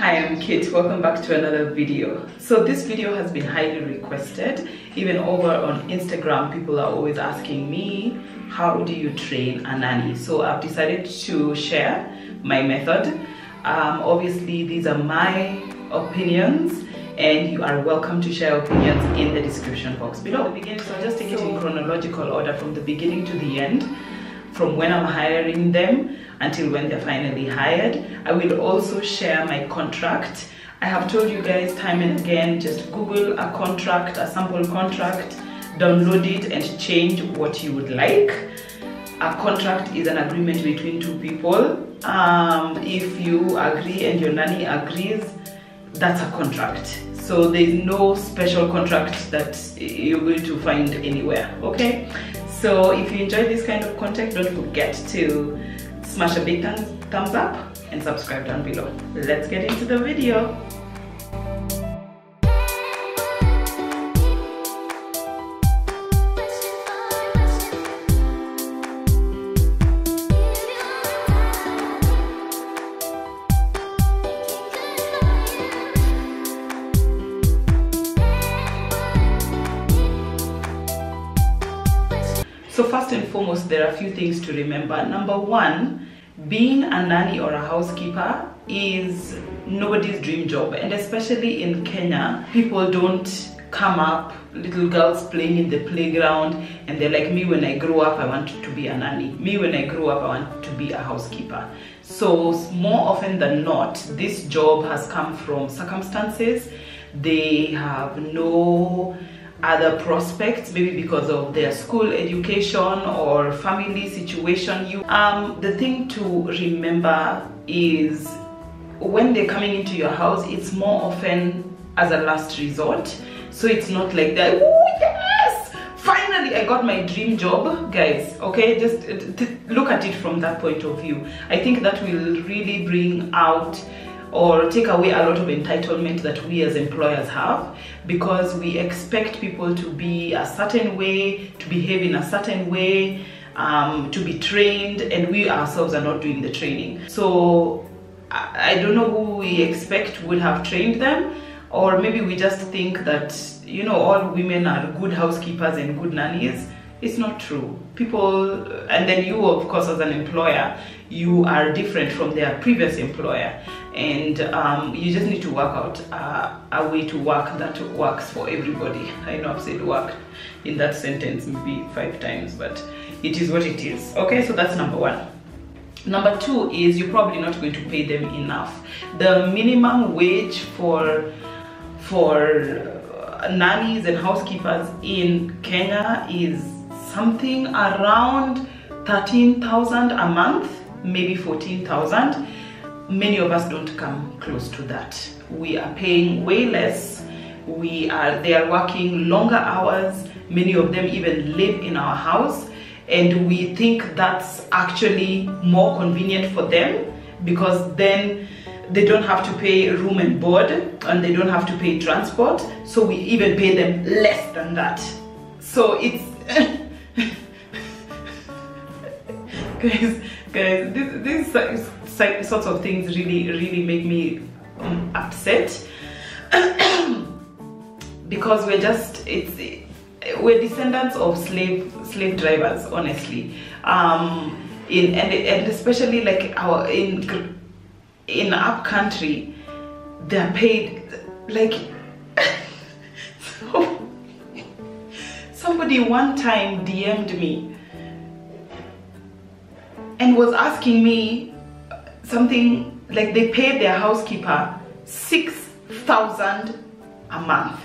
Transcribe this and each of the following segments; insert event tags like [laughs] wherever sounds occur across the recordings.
Hi, I'm Kitt. Welcome back to another video. So this video has been highly requested. Even over on Instagram, people are always asking me, how do you train a nanny? So I've decided to share my method. Um, obviously, these are my opinions and you are welcome to share opinions in the description box below. The beginning, so I'll just take it in chronological order from the beginning to the end, from when I'm hiring them until when they're finally hired. I will also share my contract. I have told you guys time and again, just Google a contract, a sample contract, download it and change what you would like. A contract is an agreement between two people. Um, if you agree and your nanny agrees, that's a contract. So there's no special contract that you're going to find anywhere, okay? So if you enjoy this kind of content, don't forget to smash a big thumbs up and subscribe down below. Let's get into the video. There are a few things to remember. Number one, being a nanny or a housekeeper is nobody's dream job. And especially in Kenya, people don't come up, little girls playing in the playground, and they're like, me when I grow up, I want to be a nanny. Me when I grow up, I want to be a housekeeper. So more often than not, this job has come from circumstances. They have no other prospects maybe because of their school education or family situation. You um the thing to remember is when they're coming into your house it's more often as a last resort. So it's not like that oh yes finally i got my dream job. Guys okay just look at it from that point of view. I think that will really bring out or take away a lot of entitlement that we as employers have because we expect people to be a certain way, to behave in a certain way, um, to be trained, and we ourselves are not doing the training. So I, don't know who we expect would have trained them, or maybe we just think that, you know, all women are good housekeepers and good nannies. It's not true. People, and then you, of course, as an employer, you are different from their previous employer and um, you just need to work out uh, a way to work that works for everybody. I know I've said work in that sentence maybe five times, but it is what it is. Okay, so that's number one. Number two is you're probably not going to pay them enough. The minimum wage for for nannies and housekeepers in Kenya is something around 13,000 a month, maybe 14,000 many of us don't come close to that. We are paying way less. We are, they are working longer hours. Many of them even live in our house. And we think that's actually more convenient for them because then they don't have to pay room and board and they don't have to pay transport. So we even pay them less than that. So it's, [laughs] guys, guys, this, this sorts of things really, really make me um, upset [coughs] because we're just, it's, we're descendants of slave slave drivers, honestly. Um, in and, and especially like our in in up country, they're paid like [laughs] somebody one time DM'd me and was asking me something like they pay their housekeeper 6,000 a month.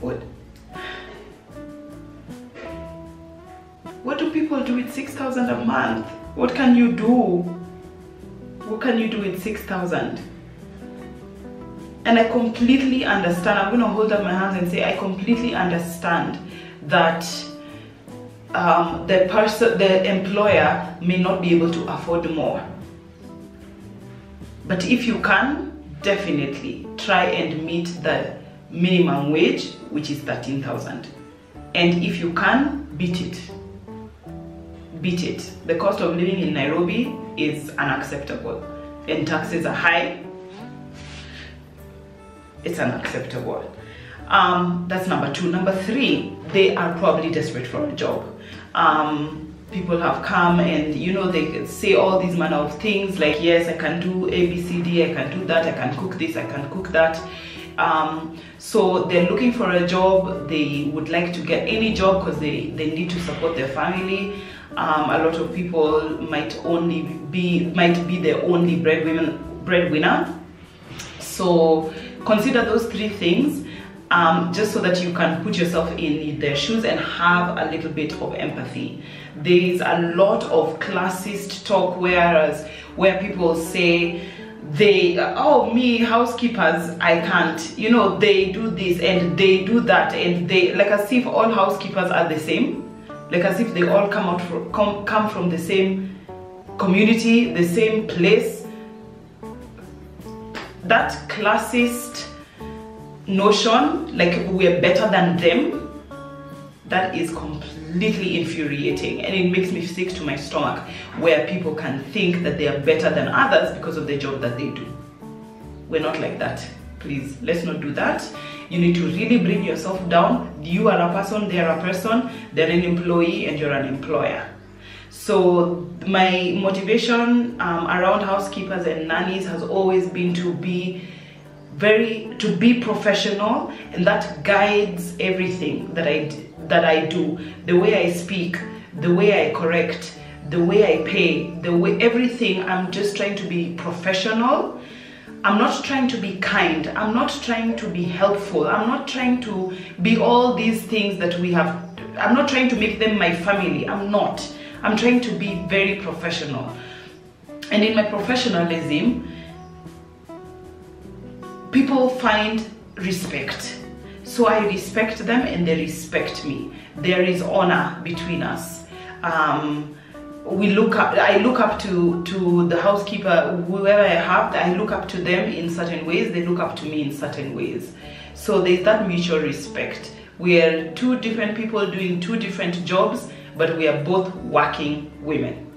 What? What do people do with 6,000 a month? What can you do? What can you do with 6,000? And I completely understand. I'm going to hold up my hands and say I completely understand that um, the person, the employer may not be able to afford more. But if you can, definitely try and meet the minimum wage, which is 13,000. And if you can, beat it. beat it. The cost of living in Nairobi is unacceptable and taxes are high. It's unacceptable. Um, that's number two. Number three, they are probably desperate for a job. Um, people have come and you know they say all these manner of things like yes i can do a b c d i can do that i can cook this i can cook that um, so they're looking for a job they would like to get any job because they they need to support their family um, a lot of people might only be might be their only breadwinner breadwinner so consider those three things um, just so that you can put yourself in their shoes and have a little bit of empathy. There's a lot of classist talk whereas where people say they oh me housekeepers I can't. You know they do this and they do that and they like as if all housekeepers are the same. Like as if they all come out from come, come from the same community the same place that classist notion like we're better than them that is completely infuriating. And it makes me sick to my stomach where people can think that they are better than others because of the job that they do. We're not like that. Please let's not do that. You need to really bring yourself down. You are a person they're a person they're an employee and you're an employer so my motivation um, around housekeepers and nannies has always been to be very to be professional and that guides everything that I that I do. The way I speak the way I correct the way I pay the way everything I'm just trying to be professional. I'm not trying to be kind. I'm not trying to be helpful. I'm not trying to be all these things that we have I'm not trying to make them my family. I'm not I'm trying to be very professional and in my professionalism people find respect. So I respect them and they respect me. There is honor between us. Um, we look up, I look up to, to the housekeeper, whoever I have, I look up to them in certain ways, they look up to me in certain ways. So there's that mutual respect. We are two different people doing two different jobs, but we are both working women.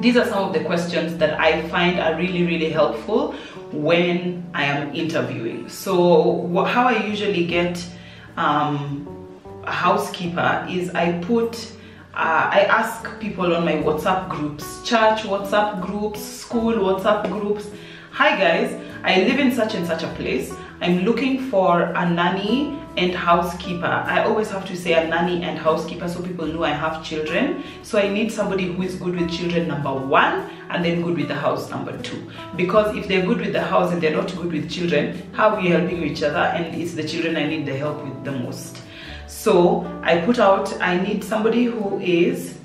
these are some of the questions that I find are really, really helpful when I am interviewing. So how I usually get um, a housekeeper is I put, uh, I ask people on my WhatsApp groups, church WhatsApp groups, school WhatsApp groups, hi guys, I live in such and such a place. I'm looking for a nanny and housekeeper. I always have to say a nanny and housekeeper so people know I have children. So I need somebody who is good with children, number one, and then good with the house, number two. Because if they're good with the house and they're not good with children, how are we helping each other? And it's the children I need the help with the most. So I put out, I need somebody who is,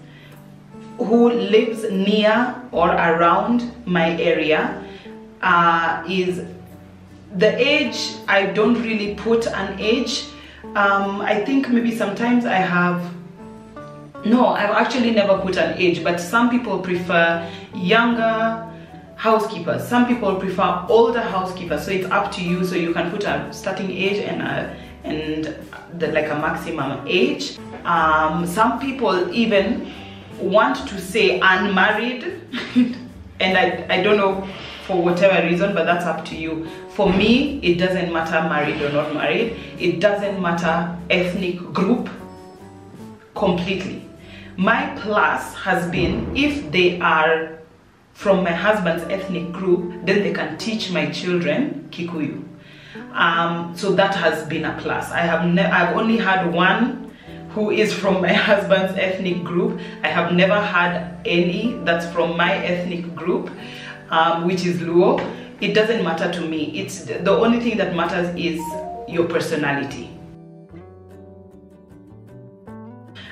who lives near or around my area, uh, is the age i don't really put an age. Um, i think maybe sometimes i have no i've actually never put an age but some people prefer younger housekeepers. Some people prefer older housekeepers. So it's up to you. So you can put a starting age and a and the, like a maximum age. Um, some people even want to say unmarried. [laughs] And I, I don't know for whatever reason but that's up to you for me it doesn't matter married or not married. It doesn't matter ethnic group completely. My plus has been if they are from my husband's ethnic group then they can teach my children kikuyu. Um, so that has been a plus i have i've only had one who is from my [laughs] husband's ethnic group. I have never had any that's from my ethnic group um, which is Luo, it doesn't matter to me. It's the only thing that matters is your personality.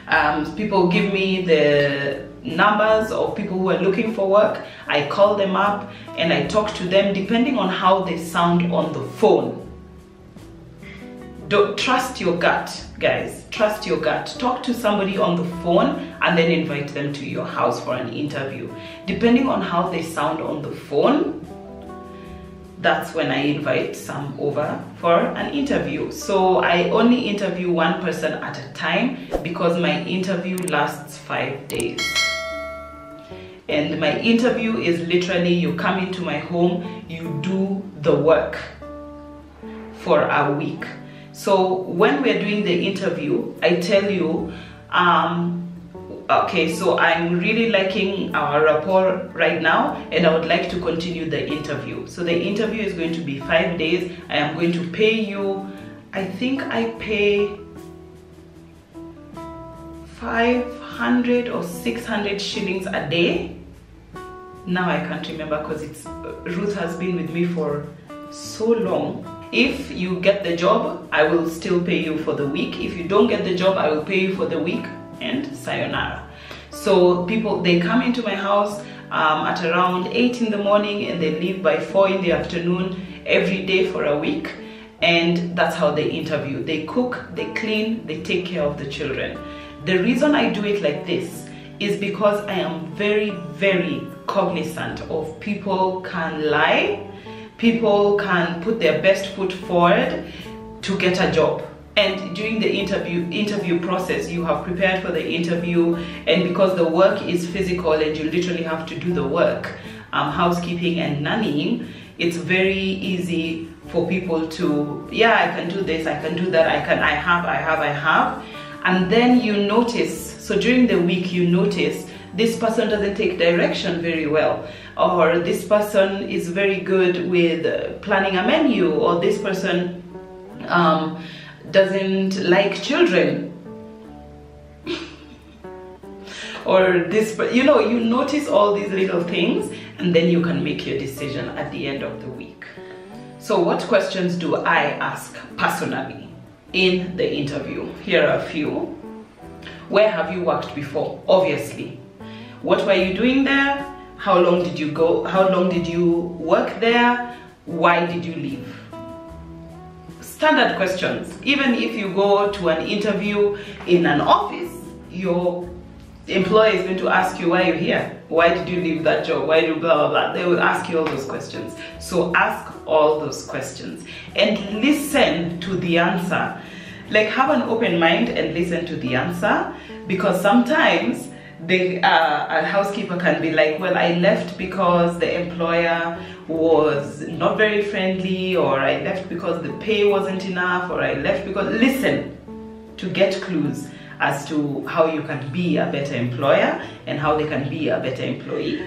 Um, people give me the numbers of people who are looking for work. I call them up and I talk to them depending on how they sound on the phone. Don't trust your gut, guys. Trust your gut. Talk to somebody on the phone and then invite them to your house for an interview. Depending on how they sound on the phone, that's when I invite some over for an interview. So I only interview one person at a time because my interview lasts five days. And my interview is literally you come into my home, you do the work for a week. So when we're doing the interview, I tell you, um, okay so i'm really liking our rapport right now and i would like to continue the interview. So the interview is going to be five days. I am going to pay you i think i pay 500 or 600 shillings a day. Now i can't remember because it's ruth has been with me for so long. If you get the job i will still pay you for the week. If you don't get the job i will pay you for the week and sayonara. So people, they come into my house um, at around 8 in the morning and they leave by 4 in the afternoon every day for a week. And that's how they interview. They cook, they clean, they take care of the children. The reason I do it like this is because I am very, very cognizant of people can lie, people can put their best foot forward to get a job and during the interview interview process you have prepared for the interview. And because the work is physical and you literally have to do the work um, housekeeping and nannying it's very easy for people to yeah i can do this i can do that i can i have i have i have. And then you notice so during the week you notice this person doesn't take direction very well or this person is very good with planning a menu or this person um, doesn't like children. Or this but you know you notice all these little things and then you can make your decision at the end of the week. So what questions do i ask personally in the interview? Here are a few. Where have you worked before? Obviously. What were you doing there? How long did you go? How long did you work there? Why did you leave standard questions. Even if you go to an interview in an office, your employer is going to ask you why you're here. Why did you leave that job? Why do you blah, blah, blah. They will ask you all those questions. So ask all those questions and listen to the answer. Like have an open mind and listen to the answer because sometimes the uh, a housekeeper can be like, well, I left because the employer was not very friendly, or I left because the pay wasn't enough, or I left because listen to get clues as to how you can be a better employer and how they can be a better employee.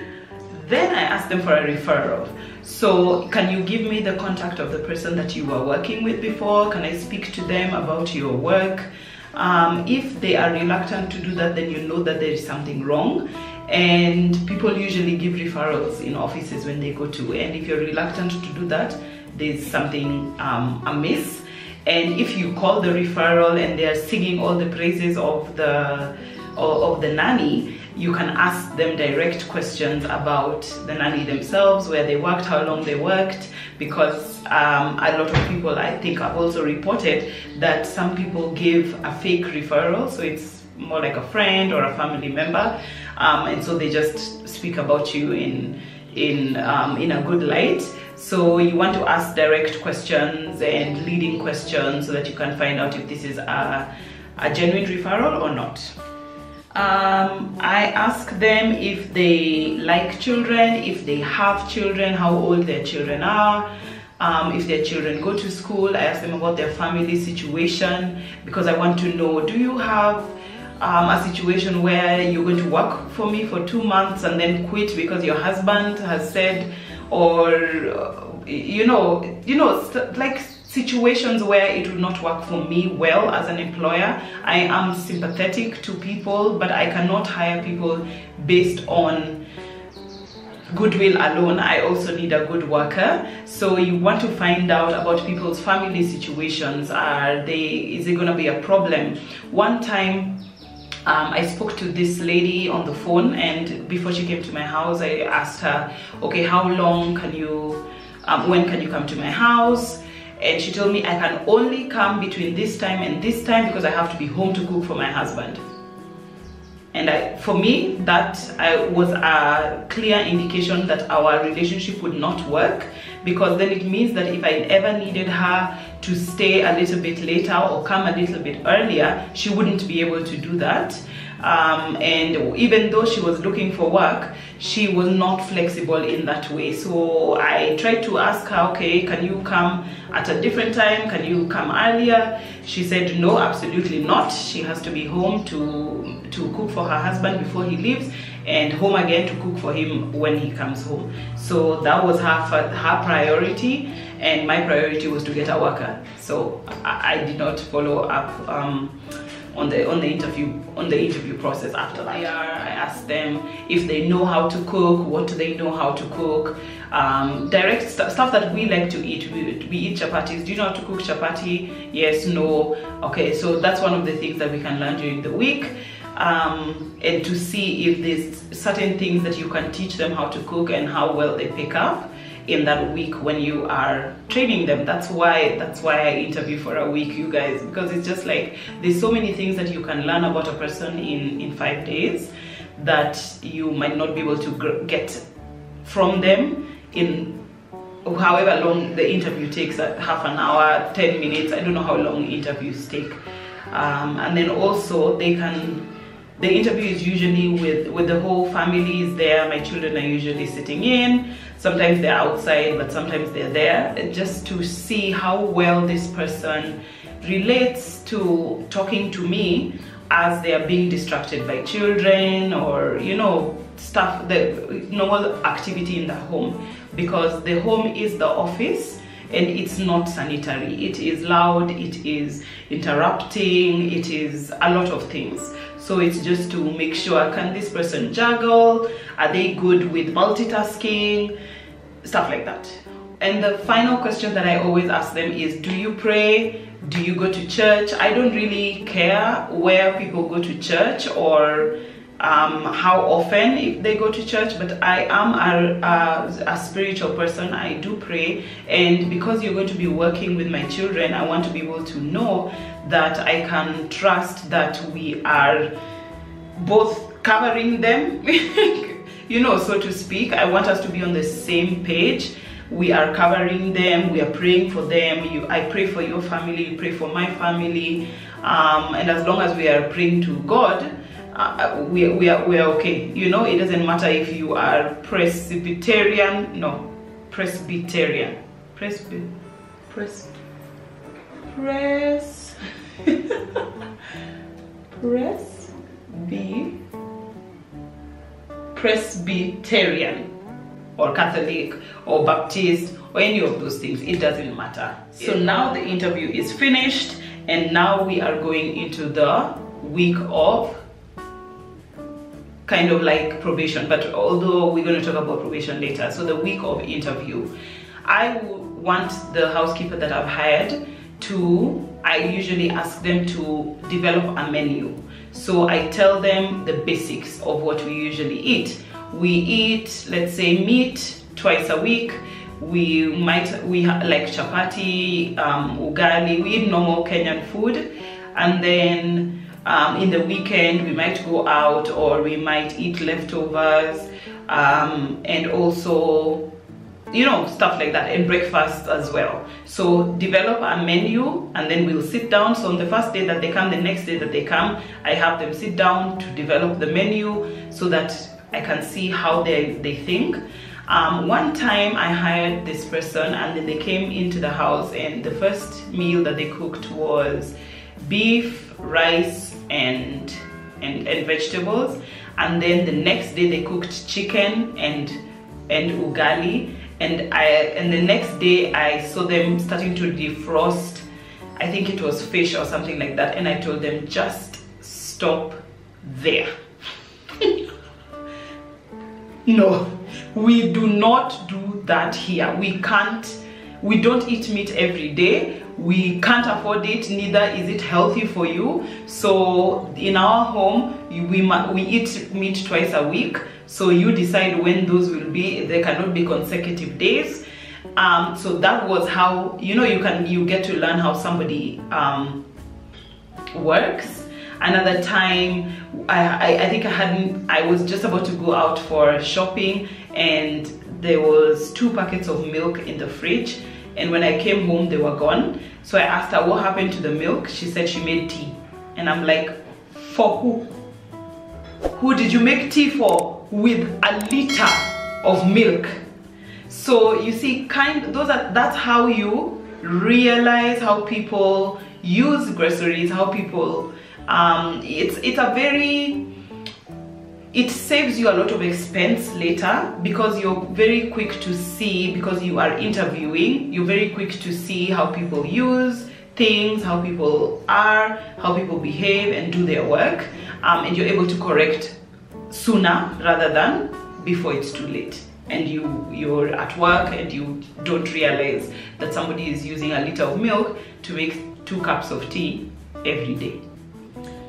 Then I ask them for a referral. So can you give me the contact of the person that you were working with before? Can I speak to them about your work? Um, if they are reluctant to do that, then you know that there is something wrong. And people usually give referrals in offices when they go to. And if you're reluctant to do that, there's something um, amiss. And if you call the referral and they are singing all the praises of the of the nanny, you can ask them direct questions about the nanny themselves, where they worked, how long they worked, because um, a lot of people, I think, have also reported that some people give a fake referral, so it's more like a friend or a family member, um, and so they just speak about you in in um, in a good light. So you want to ask direct questions and leading questions so that you can find out if this is a, a genuine referral or not. Um, I ask them if they like children, if they have children, how old their children are, um, if their children go to school. I ask them about their family situation because I want to know, do you have um, a situation where you're going to work for me for two months and then quit because your husband has said, or, uh, you know, you know, like situations where it would not work for me well as an employer. I am sympathetic to people, but I cannot hire people based on goodwill alone. I also need a good worker. So you want to find out about people's family situations. Are they is it going to be a problem? One time um, I spoke to this lady on the phone and before she came to my house I asked her okay how long can you um, when can you come to my house and she told me I can only come between this time and this time because I have to be home to cook for my husband. And I, for me, that I, was a clear indication that our relationship would not work because then it means that if I ever needed her to stay a little bit later or come a little bit earlier, she wouldn't be able to do that. Um, and even though she was looking for work, she was not flexible in that way. So I tried to ask her, okay, can you come at a different time? Can you come earlier? She said, no, absolutely not. She has to be home to, to cook for her husband before he leaves and home again to cook for him when he comes home. So that was her, her priority and my priority was to get a worker. So I, I did not follow up um, on the on the interview on the interview process after that. I asked them if they know how to cook, what do they know how to cook, um, direct st stuff that we like to eat. We, we eat chapatis. Do you know how to cook chapati? Yes, no. Okay, so that's one of the things that we can learn during the week. Um, and to see if there's certain things that you can teach them how to cook and how well they pick up in that week when you are training them. That's why that's why i interview for a week you guys because it's just like there's so many things that you can learn about a person in in five days that you might not be able to get from them in however long the interview takes uh, half an hour 10 minutes i don't know how long interviews take. Um, and then also they can the interview is usually with with the whole family is there my children are usually sitting in sometimes they're outside but sometimes they're there just to see how well this person relates to talking to me as they are being distracted by children or you know stuff the normal activity in the home. Because the home is the office and it's not sanitary. It is loud it is interrupting it is a lot of things so it's just to make sure, can this person juggle? Are they good with multitasking? Stuff like that. And the final question that I always ask them is, do you pray? Do you go to church? I don't really care where people go to church or um, how often if they go to church but I am a, a, a, spiritual person I do pray and because you're going to be working with my children I want to be able to know that I can trust that we are both covering them [laughs] you know so to speak. I want us to be on the same page. We are covering them. We are praying for them. You I pray for your family. You pray for my family. Um, and as long as we are praying to God uh, we, we, are, we are okay. You know, it doesn't matter if you are Presbyterian, no, Presbyterian. Presby, pres, press, press, B, Presbyterian or Catholic or Baptist or any of those things. It doesn't matter. So now the interview is finished and now we are going into the week of kind of like probation but although we're going to talk about probation later so the week of interview i want the housekeeper that i've hired to i usually ask them to develop a menu. So i tell them the basics of what we usually eat. We eat let's say meat twice a week. We might we like chapati um, ugali. We eat normal kenyan food. And then um, in the weekend we might go out or we might eat leftovers. Um, and also you know stuff like that and breakfast as well so develop a menu and then we'll sit down so on the first day that they come the next day that they come i have them sit down to develop the menu so that i can see how they they think um, one time i hired this person and then they came into the house and the first meal that they cooked was beef rice and, and, and vegetables. And then the next day they cooked chicken and, and ugali. And, I, and the next day I saw them starting to defrost, I think it was fish or something like that. And I told them, just stop there. [laughs] no, we do not do that here. We can't, we don't eat meat every day. We can't afford it neither is it healthy for you. So in our home we we eat meat twice a week. So you decide when those will be. They cannot be consecutive days. Um, so that was how you know you can you get to learn how somebody um, works. Another time I, I, I think I hadn't I was just about to go out for shopping and there was two packets of milk in the fridge and when I came home they were gone. So I asked her what happened to the milk? She said she made tea. And I'm like for who? Who did you make tea for with a liter of milk? So you see kind those are that's how you realize how people use groceries how people um, it's it's a very it saves you a lot of expense later because you're very quick to see because you are interviewing you're very quick to see how people use things how people are how people behave and do their work um, and you're able to correct sooner rather than before it's too late. And you you're at work and you don't realize that somebody is using a liter of milk to make two cups of tea every day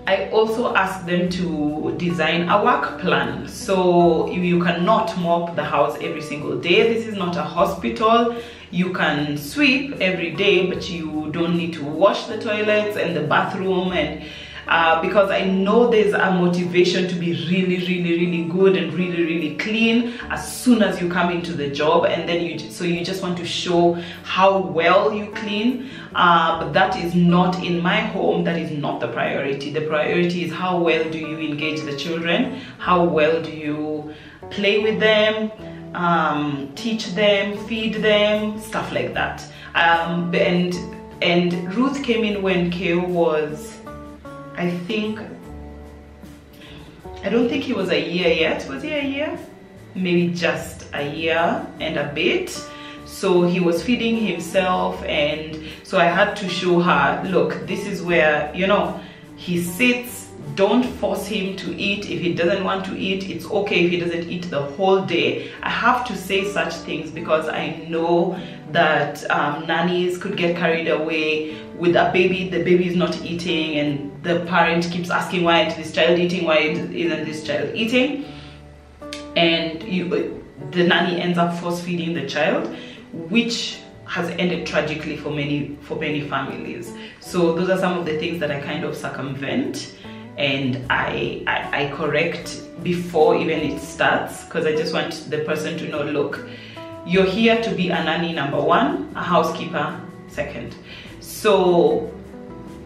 I also ask them to design a work plan. So you cannot mop the house every single day. This is not a hospital. You can sweep every day, but you don't need to wash the toilets and the bathroom and uh, because I know there's a motivation to be really, really, really good and really, really clean as soon as you come into the job. And then you, so you just want to show how well you clean. Uh, but that is not in my home. That is not the priority. The priority is how well do you engage the children? How well do you play with them? Um, teach them, feed them, stuff like that. Um, and and Ruth came in when Keyo was I think, I don't think he was a year yet. Was he a year? Maybe just a year and a bit. So he was feeding himself and so I had to show her, look, this is where, you know, he sits don't force him to eat. If he doesn't want to eat it's okay if he doesn't eat the whole day. I have to say such things because i know that um, nannies could get carried away with a baby. The baby is not eating and the parent keeps asking why is this child eating why isn't this child eating? And you the nanny ends up force feeding the child which has ended tragically for many for many families. So those are some of the things that i kind of circumvent and I, I, I correct before even it starts because I just want the person to know, look, you're here to be a nanny number one, a housekeeper second. So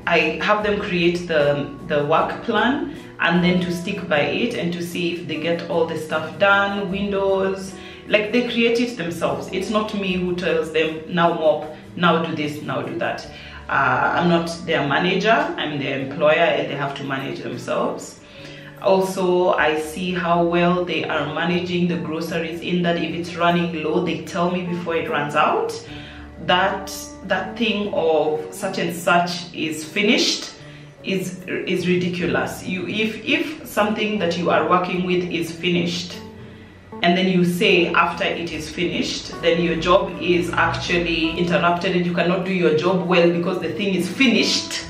I have them create the, the work plan and then to stick by it and to see if they get all the stuff done, windows, like they create it themselves. It's not me who tells them now mop, now do this, now do that uh, I'm not their manager, I'm their employer and they have to manage themselves. Also, I see how well they are managing the groceries in that if it's running low, they tell me before it runs out that that thing of such and such is finished is is ridiculous. You if if something that you are working with is finished, and then you say after it is finished then your job is actually interrupted and you cannot do your job well because the thing is finished.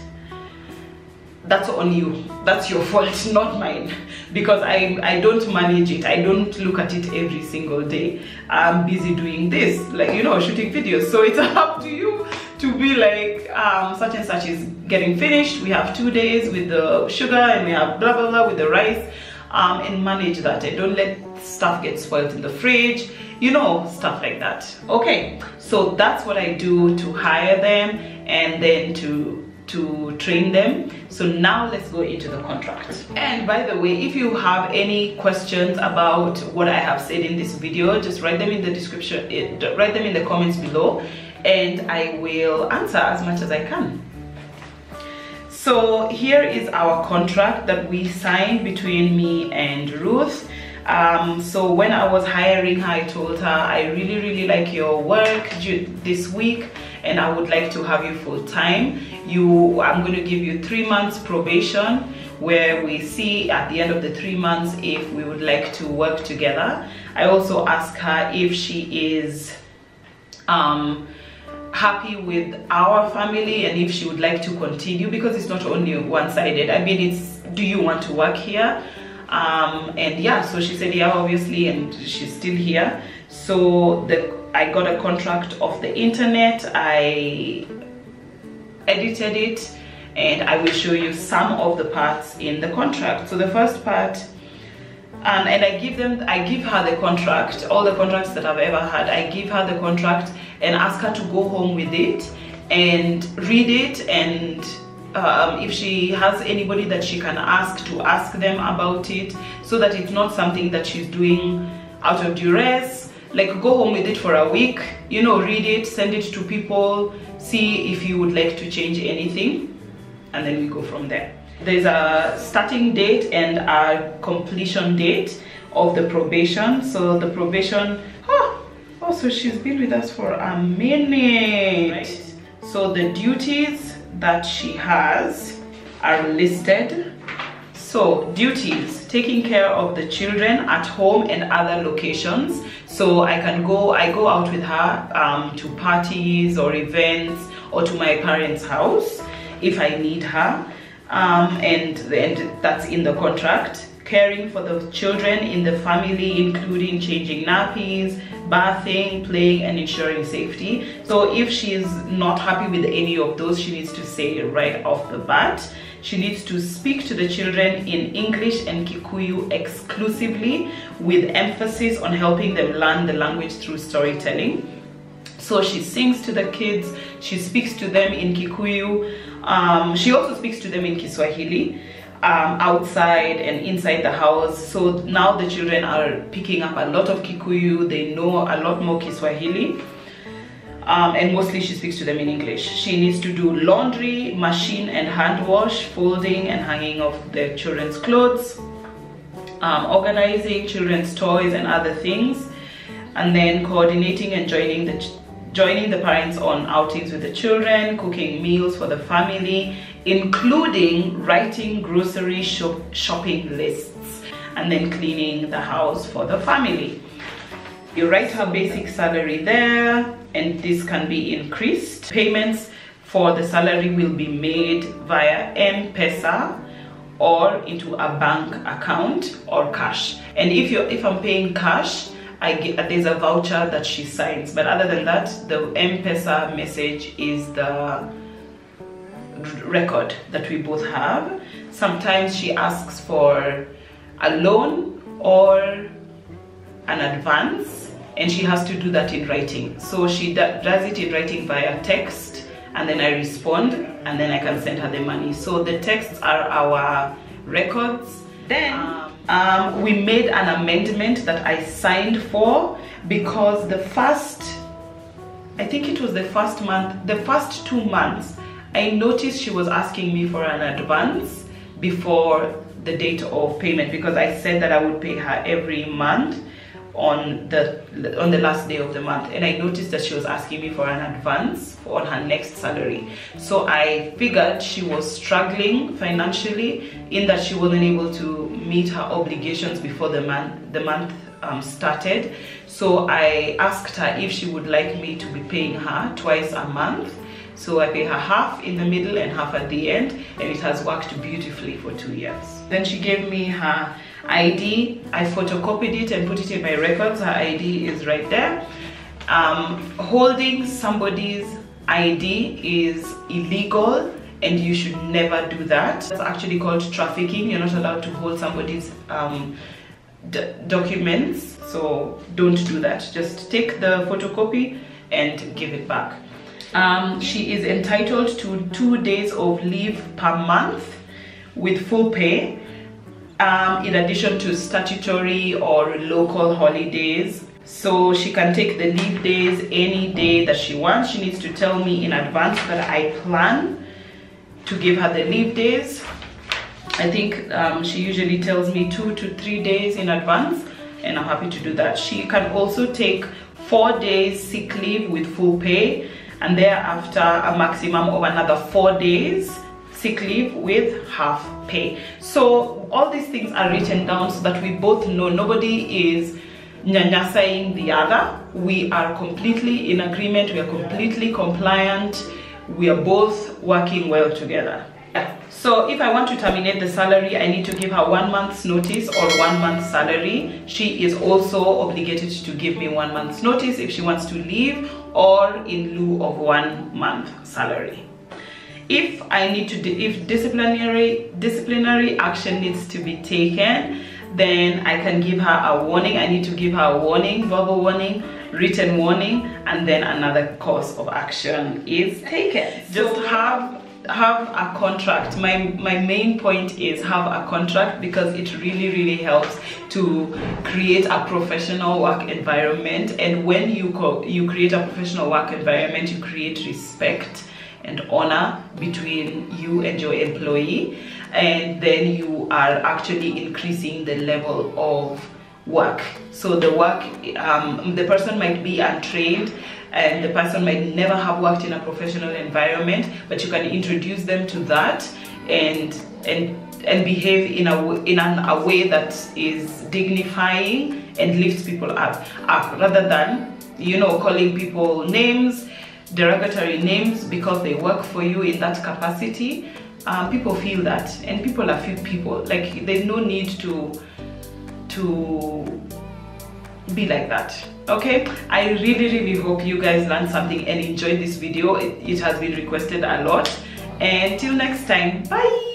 That's on you. That's your fault [laughs] not mine. Because i i don't manage it. I don't look at it every single day. I'm busy doing this. Like you know shooting videos. So it's [laughs] up to you to be like um, such and such is getting finished. We have two days with the sugar and we have blah blah blah with the rice um, and manage that. And don't let stuff gets spoiled in the fridge you know stuff like that. Okay so that's what I do to hire them and then to to train them. So now let's go into the contract. And by the way if you have any questions about what I have said in this video just write them in the description eh, write them in the comments below and I will answer as much as I can. So here is our contract that we signed between me and Ruth. Um, so when I was hiring her, I told her, I really, really like your work this week and I would like to have you full time. You, I'm going to give you three months probation where we see at the end of the three months if we would like to work together. I also asked her if she is um, happy with our family and if she would like to continue because it's not only one-sided i mean it's do you want to work here um, and yeah so she said yeah obviously and she's still here. So the i got a contract off the internet. I edited it and i will show you some of the parts in the contract. So the first part and, and I give them I give her the contract all the contracts that I've ever had. I give her the contract and ask her to go home with it and read it and um, if she has anybody that she can ask to ask them about it so that it's not something that she's doing out of duress. Like go home with it for a week you know read it send it to people see if you would like to change anything and then we go from there. There's a starting date and a completion date of the probation. So the probation oh, oh so she's been with us for a minute. Right. so the duties that she has are listed. So duties taking care of the children at home and other locations. So i can go i go out with her um, to parties or events or to my parents house if i need her. Um, and, and that's in the contract. Caring for the children in the family, including changing nappies, bathing, playing, and ensuring safety. So if she's not happy with any of those, she needs to say it right off the bat. She needs to speak to the children in English and Kikuyu exclusively with emphasis on helping them learn the language through storytelling. So she sings to the kids, she speaks to them in Kikuyu, um, she also speaks to them in Kiswahili um, outside and inside the house. So now the children are picking up a lot of Kikuyu, they know a lot more Kiswahili. Um, and mostly she speaks to them in English. She needs to do laundry, machine and hand wash, folding and hanging of the children's clothes, um, organizing children's toys and other things, and then coordinating and joining the joining the parents on outings with the children, cooking meals for the family, including writing grocery shop shopping lists, and then cleaning the house for the family. You write her basic salary there, and this can be increased. Payments for the salary will be made via M-Pesa or into a bank account or cash. And if you if I'm paying cash, I get there's a voucher that she signs. But other than that, the M-Pesa message is the record that we both have. Sometimes she asks for a loan or an advance and she has to do that in writing. So she does it in writing via text and then I respond and then I can send her the money. So the texts are our records. Then um, um, we made an amendment that I signed for because the first, I think it was the first month, the first two months, I noticed she was asking me for an advance before the date of payment because I said that I would pay her every month on the on the last day of the month. And I noticed that she was asking me for an advance on her next salary. So I figured she was struggling financially in that she wasn't able to meet her obligations before the month the month um, started. So I asked her if she would like me to be paying her twice a month so I pay her half in the middle and half at the end and it has worked beautifully for two years then she gave me her ID. I photocopied it and put it in my records. Her ID is right there. Um, holding somebody's ID is illegal and you should never do that. It's actually called trafficking. You're not allowed to hold somebody's um, documents. So don't do that. Just take the photocopy and give it back. Um, she is entitled to two days of leave per month with full pay um, in addition to statutory or local holidays. So she can take the leave days any day that she wants. She needs to tell me in advance that I plan to give her the leave days. I think um, she usually tells me two to three days in advance and I'm happy to do that. She can also take four days sick leave with full pay and thereafter a maximum of another four days sick leave with half pay. So all these things are written down so that we both know nobody is nyanyasing the other. We are completely in agreement, we are completely compliant, we are both working well together. Yeah. So if I want to terminate the salary, I need to give her one month's notice or one month's salary. She is also obligated to give me one month's notice if she wants to leave or in lieu of one month salary if i need to if disciplinary disciplinary action needs to be taken then I can give her a warning. I need to give her a warning, verbal warning, written warning, and then another course of action is taken. Just have have a contract. My my main point is have a contract because it really really helps to create a professional work environment. And when you you create a professional work environment you create respect and honor between you and your employee. And then you are actually increasing the level of work. So the work um, the person might be untrained and the person might never have worked in a professional environment but you can introduce them to that and and and behave in a in an, a way that is dignifying and lifts people up up. Rather than you know calling people names derogatory names because they work for you in that capacity. Um, people feel that and people are few people. Like there's no need to to be like that okay? I really really hope you guys learned something and enjoyed this video. It, it has been requested a lot. And till next time bye